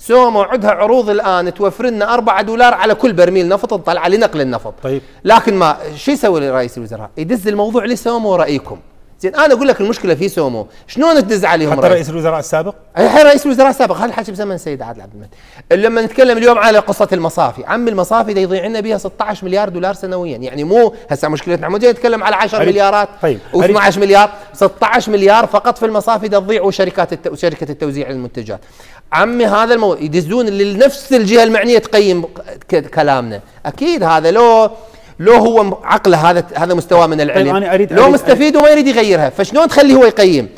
سومو عندها عروض الآن توفر لنا 4 دولار على كل برميل نفط تطلع لنقل النفط. طيب. لكن ما شو يسوي رئيس الوزراء؟ يدز الموضوع لسومو رايكم زين. أنا أقول لك المشكلة في سومو. شلون تدز عليهم حتى؟ رئيس الوزراء السابق؟ الحين رئيس الوزراء السابق. هذا الحكي بزمن السيد عادل عبد المهدي لما نتكلم اليوم على قصة المصافي عم المصافي دا يضيع لنا بها 16 مليار دولار سنويا. يعني مو هسه مشكلتنا. مو جاي نتكلم على 10 أريد- مليارات طيب. و12 مليار. 16 مليار فقط في المصافي دا تضيع وشركات الت... وشركه التوزيع للمنتجات عمي هذا الموضوع يدزون لنفس الجهة المعنية تقيم ك- كلامنا. أكيد هذا لو لو هو عقله هذا هذا مستوى من العلم طيب، أنا أريد- لو أريد- مستفيد وما يريد يغيرها فشلون تخليه هو يقيم؟